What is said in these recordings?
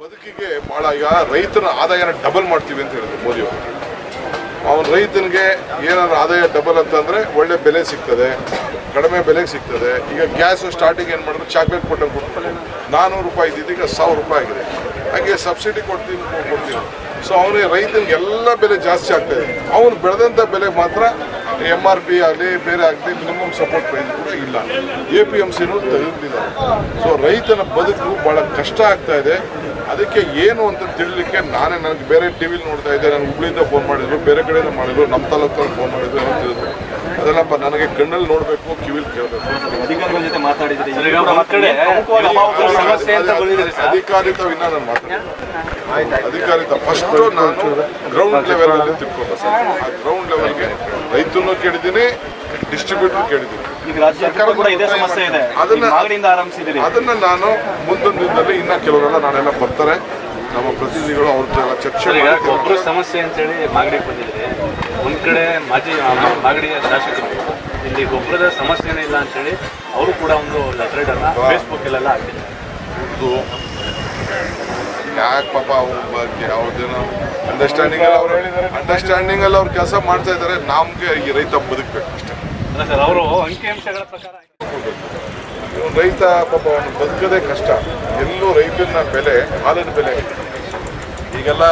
ಬದುಕಿಗೆ ಬಹಳ ಈಗ ರೈತನ ಆದಾಯನ ಡಬಲ್ ಮಾಡ್ತೀವಿ ಅಂತ ಹೇಳಿದ್ರು ಮೋದಿ ಅವರು. ಅವನ ರೈತನಿಗೆ ಏನಾದ್ರು ಆದಾಯ ಡಬಲ್ ಅಂತಂದ್ರೆ ಒಳ್ಳೆ ಬೆಲೆ ಸಿಗ್ತದೆ, ಕಡಿಮೆ ಬೆಲೆಗೆ ಸಿಗ್ತದೆ. ಈಗ ಗ್ಯಾಸ್ ಸ್ಟಾರ್ಟಿಂಗ್ ಏನು ಮಾಡಿದ್ರು? ಚಾಕ್ಲೇಟ್ ಕೊಟ್ಟಂಗೆ ಕೊಡ್ತಾರೆ ನಾನ್ನೂರು ರೂಪಾಯಿ ಇದ್ದಿದ್ದು ಈಗ ಸಾವಿರ ರೂಪಾಯಿ ಆಗಿದೆ. ಹಾಗೆ ಸಬ್ಸಿಡಿ ಕೊಡ್ತೀವಿ ಕೊಡ್ತೀವಿ ಸೊ ಅವನಿಗೆ ರೈತನಿಗೆ ಎಲ್ಲ ಬೆಲೆ ಜಾಸ್ತಿ ಆಗ್ತದೆ ಅವನು ಬೆಳೆದಂಥ ಬೆಲೆ ಮಾತ್ರ ಎಂ ಆರ್ ಪಿ ಆಗಲಿ, ಬೇರೆ ಆಗಲಿ ಮಿನಿಮಮ್ ಸಪೋರ್ಟ್ ಪ್ರೈಸ್ ಕೂಡ ಇಲ್ಲ. ಎ ಪಿ ಎಂ ಸಿನೂ ತೆಗೆದಿದ್ದಾರೆ ಸೊ ರೈತನ ಬದುಕು ಭಾಳ ಕಷ್ಟ ಆಗ್ತಾ ಇದೆ. ಅದಕ್ಕೆ ಏನು ಅಂತ ತಿಳಲಿಕ್ಕೆ ನಾನೇ ನನಗೆ ಬೇರೆ ಟಿ ವಿಲಿ ನೋಡ್ತಾ ಇದ್ದೆ. ನಾನು ಹುಬ್ಳಿಯಿಂದ ಫೋನ್ ಮಾಡಿದ್ರು ಬೇರೆ ಕಡೆಯಿಂದ ಮಾಡಿದ್ರು ನಮ್ಮ ತಾಲೂಕಲ್ಲಿ ಫೋನ್ ಮಾಡಿದ್ರು ಏನೋ ತಿಳಿದ್ರು. ಅದೆಲ್ಲಪ್ಪ ನನಗೆ ಕಣ್ಣಲ್ಲಿ ನೋಡಬೇಕು ಕಿವಿಲಿ ಕೇಳಬೇಕು. ಅಧಿಕಾರಿಗಳ ಜೊತೆ ಮಾತಾಡಿದ್ರೆ. ಅಂತ ಇನ್ನ ನಾನು ಮಾತಾಡ್ತೀನಿ. ಅಧಿಕಾರಿತ ಫಸ್ಟ್ ನಾನು ಗ್ರೌಂಡ್ ಲೆವೆಲ್ ಅಲ್ಲಿ ತಿಳ್ಕೊಂಡೆ ಸರ್. ಆ ಗ್ರೌಂಡ್ ಲೆವೆಲ್ಗೆ ರೈತನು ಕೇಳಿದ್ದೀನಿ ಡಿಸ್ಟ್ರಿಬ್ಯೂಟರ್ ಕೇಳಿದ್ದೀನಿ ಈಗ ಕೂಡ ಇದೇ ಸಮಸ್ಯೆ ಇದೆ. ಅದನ್ನ- ಅದನ್ನ ನಾನು ಮುಂದೊಂದು ದಿನದಲ್ಲಿ ಇನ್ನ ಕೆಲವರೆಲ್ಲ ನಾನೆಲ್ಲ ಬರ್ತಾರೆ. ನಮ್ಮ ಪ್ರತಿನಿಧಿಗಳು ಅವ್ರ ಜೊತೆ ಎಲ್ಲ ಚರ್ಚೆ ಗೊಬ್ಬರ ಸಮಸ್ಯೆ ಅಂತೇಳಿ ಮಾಗಡಿ ಬಂದಿದ್ರೆ ಒಂದ್ ಕಡೆ ಮಾಜಿ ಮಾಗಡಿಯ ಶಾಸಕರು ಇಲ್ಲಿ ಗೊಬ್ಬರದ ಸಮಸ್ಯೆನೇ ಇಲ್ಲ ಅಂತೇಳಿ ಅವರು ಕೂಡ ಒಂದು ಲೆಟರ್ ಅನ್ನ ಫೇಸ್ಬುಕ್ ಅಲ್ಲೆಲ್ಲ ಹಾಕಿದ್ದಾರೆ. ಪಾಪ ಯಾಕೆ ಪಾಪ ಅವ್ರದ್ದೇನೋ ಅಂಡರ್ಸ್ಟ್ಯಾಂಡಿಂಗ್ ಅಲ್ಲಿ ಅವ್ರು ಅಂಡರ್ಸ್ಟ್ಯಾಂಡಿಂಗ್ ಅಲ್ಲಿ ಅವ್ರು ಕೆಲಸ ಮಾಡ್ತಾ ಇದ್ದಾರೆ. ನಮ್ಗೆ ಈ ರೈತ ಬದುಕಬೇಕು ಅಷ್ಟೇ ಪ್ರಕಾರ ರೈತ ಪಾಪ ಅವನು ಬದುಕೋದೇ ಕಷ್ಟ. ಎಲ್ಲೂ ರೈತನ ಬೆಲೆ ಹಾಲಿನ ಬೆಲೆ. ಈಗೆಲ್ಲ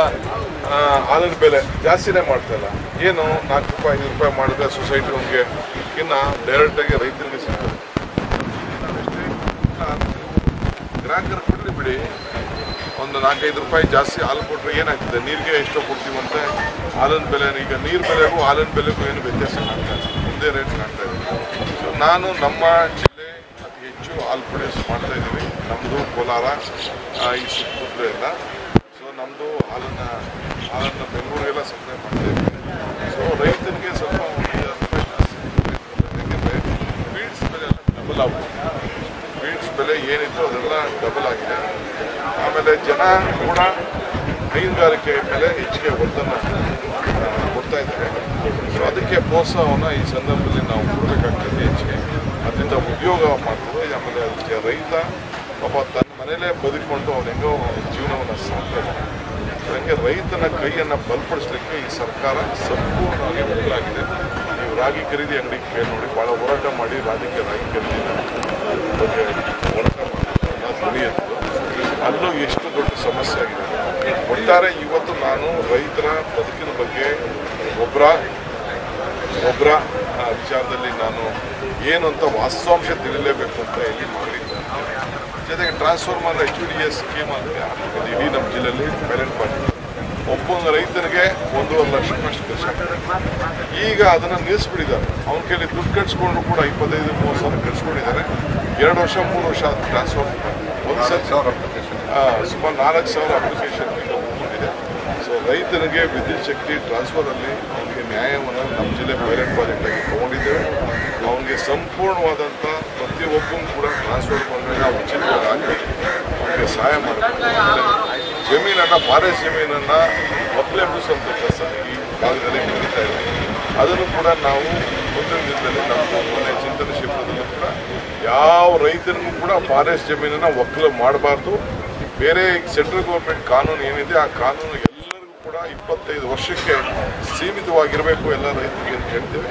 ಹಾಲಿನ ಬೆಲೆ ಜಾಸ್ತಿನೇ ಮಾಡ್ತಾ ಇಲ್ಲ. ಏನು ನಾಲ್ಕು ರೂಪಾಯಿ ಐದು ರೂಪಾಯಿ ಮಾಡಿದ್ರೆ ಸೊಸೈಟಿ ಅವ್ನಿಗೆ ಇನ್ನು ಡೈರೆಕ್ಟಾಗಿ ರೈತರಿಗೆ ಸಿಗ್ತದೆ. ಗ್ರಾಹಕರು ಕೊಡ್ಲಿ ಬಿಡಿ. ಒಂದು ನಾಲ್ಕೈದು ರೂಪಾಯಿ ಜಾಸ್ತಿ ಹಾಲು ಕೊಟ್ಟರೆ ಏನಾಗ್ತದೆ? ನೀರಿಗೆ ಎಷ್ಟೋ ಕೊಡ್ತೀವಂತೆ. ಹಾಲಿನ ಬೆಲೆ, ಈಗ ನೀರು ಬೆಲೆಗೂ ಹಾಲಿನ ಬೆಲೆಗೂ ಏನು ವ್ಯತ್ಯಾಸ ಆಗ್ತಾ ಇಲ್ಲ. ಒಂದೇ ರೇಟ್ ಕಾಣ್ತಾ ಇದ್ದೀವಿ ಸೊ ನಾನು ನಮ್ಮ ಜಿಲ್ಲೆ ಅತಿ ಹೆಚ್ಚು ಹಾಲು ಪ್ರೊಡ್ಯೂಸ್ ಮಾಡ್ತಾ ಇದ್ದೀವಿ. ನಮ್ಮದು ಕೋಲಾರ. ಈ ಸುತ್ತಮುತ್ತಲು ಎಲ್ಲ. ಸೊ ನಮ್ಮದು ಹಾಲನ್ನು ಹಾಲನ್ನು ಬೆಂಗಳೂರಿಗೆಲ್ಲ ಸಪ್ಲೈ ಮಾಡ್ತಾ ಇದ್ದೀವಿ. ಸೊ ರೈತನಿಗೆ ಸ್ವಲ್ಪ ಯಾಕೆಂದರೆ ಫೀಡ್ಸ್ ಬೆಲೆ ಎಲ್ಲ ಡಬಲ್ ಆಗುತ್ತೆ. ಬೀಡ್ಸ್ ಬೆಲೆ ಏನಿತ್ತು ಅದೆಲ್ಲ ಡಬಲ್ ಆಗಿದೆ. ಆಮೇಲೆ ಜನ ಕೂಡ ಹೈನುಗಾರಿಕೆ ಮೇಲೆ ಹೆಚ್ಚಿಗೆ ಒತ್ತನ್ನು ಕೊಡ್ತಾ ಇದ್ದಾರೆ. ಸೊ ಅದಕ್ಕೆ ಪ್ರೋತ್ಸಾಹವನ್ನು ಈ ಸಂದರ್ಭದಲ್ಲಿ ನಾವು ಕೊಡಬೇಕಾಗ್ತದೆ ಹೆಚ್ಚಿಗೆ. ಅದರಿಂದ ಉದ್ಯೋಗ ಮಾಡ್ಬೋದು ಆಮೇಲೆ ಅದಕ್ಕೆ ರೈತ ಪಾಪ ತನ್ನ ಮನೇಲೆ ಬದುಕೊಂಡು ಅವನು ಹೆಂಗೋ ಜೀವನವನ್ನು ಸಾಕ್ತಾರೆ ಹಂಗೆ ರೈತನ ಕೈಯನ್ನು ಬಲಪಡಿಸಲಿಕ್ಕೆ ಈ ಸರ್ಕಾರ ಸಂಪೂರ್ಣವಾಗಿ ಬದಲಾಗಿದೆ ನೀವು ರಾಗಿ ಖರೀದಿ ಅಂಗಡಿ ಕೇಳಿ ನೋಡಿ ಭಾಳ ಹೋರಾಟ ಮಾಡಿ ರಾಜ್ಯಕ್ಕೆ ರಾಗಿ ಖರೀದಿ ಬಗ್ಗೆ ಹೋರಾಟ ಮಾಡಿ ಅಲ್ಲೂ ಎಷ್ಟು ದೊಡ್ಡ ಸಮಸ್ಯೆ ಆಗಿದೆ. ಒಟ್ಟಾರೆ ಇವತ್ತು ನಾನು ರೈತರ ಬದುಕಿನ ಬಗ್ಗೆ ಗೊಬ್ಬರ ಗೊಬ್ಬರ ವಿಚಾರದಲ್ಲಿ ನಾನು ಏನು ಅಂತ ವಾಸ್ತವಾಂಶ ತಿಳಿಲೇಬೇಕು ಅಂತ ಇಲ್ಲಿ ಮಾಡಿದ್ದೆ. ಜೊತೆಗೆ transformer H D S scheme ಅಂತ ಇಡೀ ನಮ್ಮ ಜಿಲ್ಲೆಯಲ್ಲಿ ಪೇರೆಂಟ್ ಪಾರ್ಟಿ ಒಬ್ಬೊಂದು ರೈತನಿಗೆ ಒಂದೂವರೆ ಲಕ್ಷ ಅಷ್ಟು ಖರ್ಚಾಗ್ತದೆ ಈಗ ಅದನ್ನು ನಿಲ್ಲಿಸ್ಬಿಟ್ಟಿದ್ದಾರೆ. ಅವ್ನ ಕೈಲಿ ದುಡ್ಡು ಕಟ್ಸ್ಕೊಂಡ್ರು ಕೂಡ ಇಪ್ಪತ್ತೈದು ಮೂವತ್ತು ಸಾವಿರ ಕಟ್ಸ್ಕೊಂಡಿದ್ದಾರೆ. ಎರಡು ವರ್ಷ ಮೂರು ವರ್ಷ ಅದು ಟ್ರಾನ್ಸ್ಫರ್ ಒಂದು ಸಾವಿರ ಸುಮಾರು ನಾಲ್ಕು ಸಾವಿರ ಅಪ್ಲಿಕೇಶನ್ ಈಗ ಮುಂದಿದೆ ಸೊ ರೈತನಿಗೆ ವಿದ್ಯುತ್ ಶಕ್ತಿ ಟ್ರಾನ್ಸ್ಫರಲ್ಲಿ ನ್ಯಾಯವನ್ನು ನಮ್ಮ ಜಿಲ್ಲೆ ಪೈಲಟ್ ಪ್ರಾಜೆಕ್ಟ್ ಆಗಿ ತೊಗೊಂಡಿದ್ದೇವೆ. ಅವನಿಗೆ ಸಂಪೂರ್ಣವಾದಂಥ ಪ್ರತಿಯೊಬ್ಬನು ಕೂಡ ಟ್ರಾನ್ಸ್ಫರ್ ಮಾಡಿದ್ರೆ ಉಚಿತವಾಗಿ ಅವನಿಗೆ ಸಹಾಯ ಮಾಡಬೇಕು ಜಮೀನನ್ನು ಫಾರೆಸ್ಟ್ ಜಮೀನನ್ನು ಒಪ್ಲೆಬಿಸುವಂಥ ಕೆಲಸ ಈ ಭಾಗದಲ್ಲಿ ನಡೀತಾ ಇದೆ. ಅದನ್ನು ಕೂಡ ನಾವು ಮುಂದಿನ ದಿನದಲ್ಲಿ ನಮ್ಮ ಮನೆ ಚಿಂತನೆ ಶಿಬಿರದಲ್ಲೂ ಕೂಡ ಯಾವ ರೈತನಿಗೂ ಕೂಡ ಫಾರೆಸ್ಟ್ ಜಮೀನನ್ನು ಒಕ್ಕಲು ಮಾಡಬಾರ್ದು. ಬೇರೆ ಸೆಂಟ್ರಲ್ ಗೌರ್ಮೆಂಟ್ ಕಾನೂನು ಏನಿದೆ, ಆ ಕಾನೂನು ಇಪ್ಪತ್ತೈದು ವರ್ಷಕ್ಕೆ ಸೀಮಿತವಾಗಿರಬೇಕು ಎಲ್ಲ ರೈತರಿಗೆ ಅಂತ ಹೇಳ್ತೇವೆ.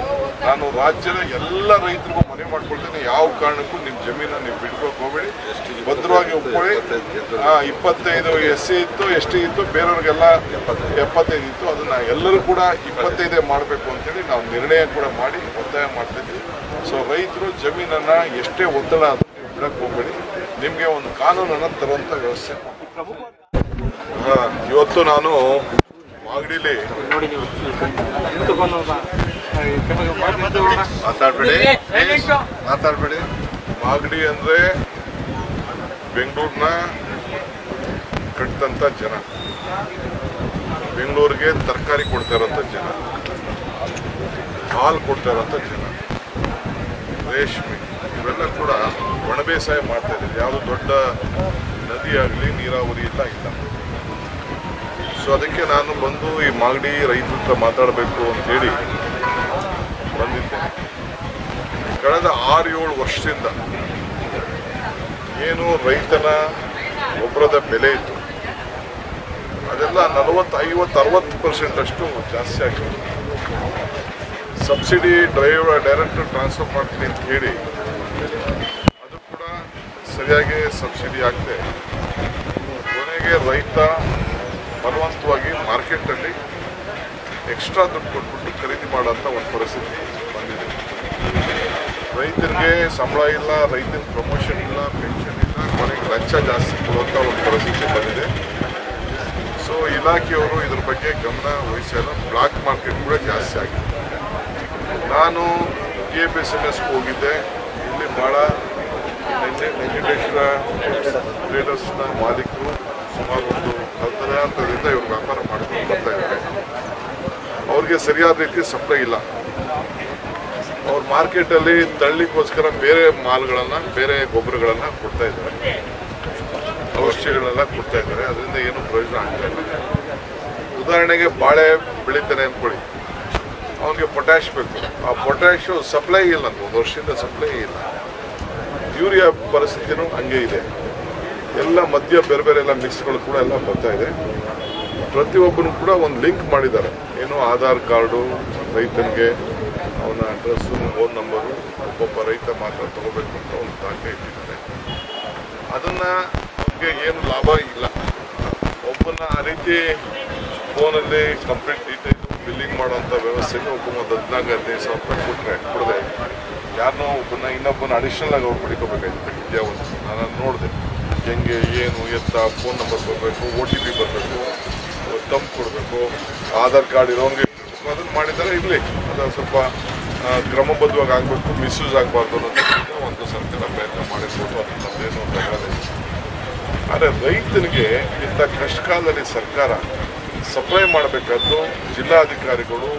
ನಾನು ರಾಜ್ಯದ ಎಲ್ಲ ರೈತರಿಗೂ ಮನವಿ ಮಾಡ್ಕೊಳ್ತೇನೆ. ಯಾವ ಕಾರಣಕ್ಕೂ ನಿಮ್ಮ ಜಮೀನನ್ನು ನೀವು ಬಿಡ್ಬೇಕು ಹೋಗಬೇಡಿ. ಭದ್ರವಾಗಿ ಒಪ್ಕೊಳ್ಳಿ. ಇಪ್ಪತ್ತೈದು ಎಸ್ ಸಿ ಇತ್ತು ಎಸ್ ಟಿ ಇತ್ತು ಬೇರೆಯವ್ರಿಗೆಲ್ಲ ಎಪ್ಪತ್ತೈದು ಇತ್ತು. ಅದನ್ನ ಎಲ್ಲರೂ ಕೂಡ ಇಪ್ಪತ್ತೈದೇ ಮಾಡಬೇಕು ಅಂತೇಳಿ ನಾವು ನಿರ್ಣಯ ಕೂಡ ಮಾಡಿ ಒತ್ತಾಯ ಮಾಡ್ತಿದ್ವಿ ಸೊ ರೈತರು ಜಮೀನನ್ನ ಎಷ್ಟೇ ಒತ್ತಡ ಆದ್ರೂ ನೀವು ಬಿಡಕ್ಕೆ ಹೋಗಬೇಡಿ. ನಿಮಗೆ ಒಂದು ಕಾನೂನನ್ನು ತರುವಂಥ ವ್ಯವಸ್ಥೆ. ಇವತ್ತು ನಾನು ಮಾಗಡಿಲಿ. ಮಾತಾಡ್ಬೇಡಿ. ಮಾತಾಡ್ಬೇಡಿ. ಮಾಗಡಿ ಅಂದ್ರೆ ಬೆಂಗಳೂರಿನ ಕಟ್ಟಂತ ಜನ. ಬೆಂಗಳೂರಿಗೆ ತರಕಾರಿ ಕೊಡ್ತಾ ಇರೋಂಥ ಜನ. ಹಾಲು ಕೊಡ್ತಾ ಇರೋಂಥ ಜನ. ರೇಷ್ಮೆ ಇವೆಲ್ಲ ಕೂಡ ಒಣ ಬೇಸಾಯ ಮಾಡ್ತಾ ಇದ್ದಾರೆ. ಯಾವುದು ದೊಡ್ಡ ನದಿ ಆಗಲಿ ನೀರಾವರಿ ಎಲ್ಲ ಇಲ್ಲ. ಸೊ ಅದಕ್ಕೆ ನಾನು ಬಂದು ಈ ಮಾಗಡಿ ರೈತರ ಹತ್ರ ಮಾತಾಡಬೇಕು ಅಂತೇಳಿ ಬಂದಿದ್ದೆ. ಕಳೆದ ಆರು ಏಳು ವರ್ಷದಿಂದ ಏನು ರೈತನ ಗೊಬ್ಬರದ ಬೆಲೆ ಇತ್ತು. ಅದೆಲ್ಲ ನಲವತ್ತು, ಐವತ್ತು, ಅರವತ್ತು ಪರ್ಸೆಂಟ್ ಅಷ್ಟು ಜಾಸ್ತಿ ಆಗಿದೆ. ಸಬ್ಸಿಡಿ ಡ್ರೈವರ್ ಡೈರೆಕ್ಟ್ ಟ್ರಾನ್ಸ್ಫರ್ ಮಾಡ್ತೀನಿ ಅಂತ ಹೇಳಿ ಅದು ಕೂಡ ಸರಿಯಾಗಿ ಸಬ್ಸಿಡಿ ಆಗದೆ ಕೊನೆಗೆ ರೈತ ಬಲವಂತವಾಗಿ ಮಾರ್ಕೆಟಲ್ಲಿ ಎಕ್ಸ್ಟ್ರಾ ದುಡ್ಡು ಕೊಟ್ಬಿಟ್ಟು ಖರೀದಿ ಮಾಡೋಂಥ ಒಂದು ಪರಿಸ್ಥಿತಿ ಬಂದಿದೆ. ರೈತರಿಗೆ ಸಂಬಳ ಇಲ್ಲ ರೈತರ ಪ್ರಮೋಷನ್ ಇಲ್ಲ ಪೆನ್ಷನ್ ಇಲ್ಲ ಕೊನೆಗೆ ಲಂಚ ಜಾಸ್ತಿ ಕೊಡುವಂಥ ಒಂದು ಪರಿಸ್ಥಿತಿ ಬಂದಿದೆ. ಸೊ ಇಲಾಖೆಯವರು ಇದ್ರ ಬಗ್ಗೆ ಗಮನ ವಹಿಸಲು ಬ್ಲಾಕ್ ಮಾರ್ಕೆಟ್ ಕೂಡ ಜಾಸ್ತಿ ಆಗಿದೆ. ನಾನು ಕೆ ಪಿ ಎಸ್ ಎಂ ಎಸ್ಗೆ ಹೋಗಿದ್ದೆ. ಇಲ್ಲಿ ಭಾಳ ವೆಂಕಟೇಶ್ವರ ಟ್ರೇಡರ್ಸ್ನ ಮಾಲೀಕರು ಸುಮಾರು ಒಂದು ಹದಿನಾಲ್ಕರಿಂದ ಇವರು ವ್ಯಾಪಾರ ಮಾಡ್ಕೊಂಡು ಬರ್ತಾ ಇದ್ದಾರೆ ಅವ್ರಿಗೆ ಸರಿಯಾದ ರೀತಿ ಸಪ್ಲೈ ಇಲ್ಲ. ಅವ್ರು ಮಾರ್ಕೆಟಲ್ಲಿ ತಳ್ಳಿಕ್ಕೋಸ್ಕರ ಬೇರೆ ಮಾಲ್ಗಳನ್ನು, ಬೇರೆ ಗೊಬ್ಬರಗಳನ್ನು ಕೊಡ್ತಾ ಇದ್ದಾರೆ. ಔಷಧಿಗಳನ್ನೆಲ್ಲ ಕೊಡ್ತಾ ಇದ್ದಾರೆ. ಅದರಿಂದ ಏನು ಪ್ರಯೋಜನ ಆಗ್ತಾ ಇಲ್ಲ. ಉದಾಹರಣೆಗೆ ಬಾಳೆ ಬೆಳೀತಾನೆ ಅಂದ್ಕೊಳ್ಳಿ ಅವನಿಗೆ ಪೊಟ್ಯಾಶ್ ಬೇಕು. ಆ ಪೊಟ್ಯಾಶು ಸಪ್ಲೈ ಇಲ್ಲ ಒಂದು ವರ್ಷದಿಂದ ಸಪ್ಲೈ ಇಲ್ಲ. ಯೂರಿಯಾ ಪರಿಸ್ಥಿತಿನೂ ಹಂಗೆ ಇದೆ. ಎಲ್ಲ ಮಧ್ಯ ಬೇರೆ ಬೇರೆ ಎಲ್ಲ ಮಿಕ್ಸ್ಗಳು ಕೂಡ ಎಲ್ಲ ಬರ್ತಾ ಇದೆ. ಪ್ರತಿಯೊಬ್ಬನು ಕೂಡ ಒಂದು ಲಿಂಕ್ ಮಾಡಿದ್ದಾರೆ. ಏನು ಆಧಾರ್ ಕಾರ್ಡು, ರೈತನಿಗೆ ಅವನ ಅಡ್ರೆಸ್ಸು, ಫೋನ್ ನಂಬರು, ಒಬ್ಬೊಬ್ಬ ರೈತ ಮಾತ್ರ ತಗೋಬೇಕು ಅಂತ ಒಂದು ದಾಖಲೆ ಇಟ್ಟಿದ್ದಾರೆ. ಅದನ್ನ ಅವ್ರಿಗೆ ಏನು ಲಾಭ ಇಲ್ಲ. ಒಬ್ಬನ ಆ ರೀತಿ ಫೋನಲ್ಲಿ ಕಂಪ್ಲೀಟ್ ಡೀಟೇಲ್ ಬಿಲ್ಲಿಂಗ್ ಮಾಡುವಂಥ ವ್ಯವಸ್ಥೆಗೆ ಒಬ್ಬ ಒಂದು ಹದಿನಾಲ್ಕು ಹದಿನೈದು ಸಾವಿರ ರೂಪಾಯಿ ಕೊಟ್ಟರೆ ಕೊಡದೆ ಯಾರನ್ನೋ ಒಬ್ಬನ ಇನ್ನೊಬ್ಬನ ಅಡಿಷನಲ್ ಆಗಿ ಅವ್ರು ಪಡ್ಕೋಬೇಕಾಯ್ತು ವಿದ್ಯಾವಂತ ನಾನು ನೋಡಿದೆ. ಹೆಂಗೆ, ಏನು, ಎತ್ತ ಫೋನ್ ನಂಬರ್ ಬರಬೇಕು ಒ ಟಿ ಪಿ ಬರಬೇಕು ತಂಪು ಕೊಡಬೇಕು, ಆಧಾರ್ ಕಾರ್ಡ್ ಇರೋಂಗೆ ಅದನ್ನು ಮಾಡಿದ್ದಾರೆ ಇರಲಿ. ಅದು ಸ್ವಲ್ಪ ಕ್ರಮಬದ್ಧವಾಗಿ ಆಗಬೇಕು ಮಿಸ್ಯೂಸ್ ಆಗಬಾರ್ದು ಅನ್ನೋದಕ್ಕೆ ಒಂದು ಸರ್ತಿನ ಪ್ರಯತ್ನ ಮಾಡಿರ್ಬೋದು. ಅದು ನಮ್ಮದೇನು ಹೇಳಿದೆ ಆದರೆ ರೈತನಿಗೆ ಇಂಥ ಕಷ್ಟಕಾಲದಲ್ಲಿ ಸರ್ಕಾರ ಸಪ್ಲೈ ಮಾಡಬೇಕಾದ್ದು ಜಿಲ್ಲಾಧಿಕಾರಿಗಳು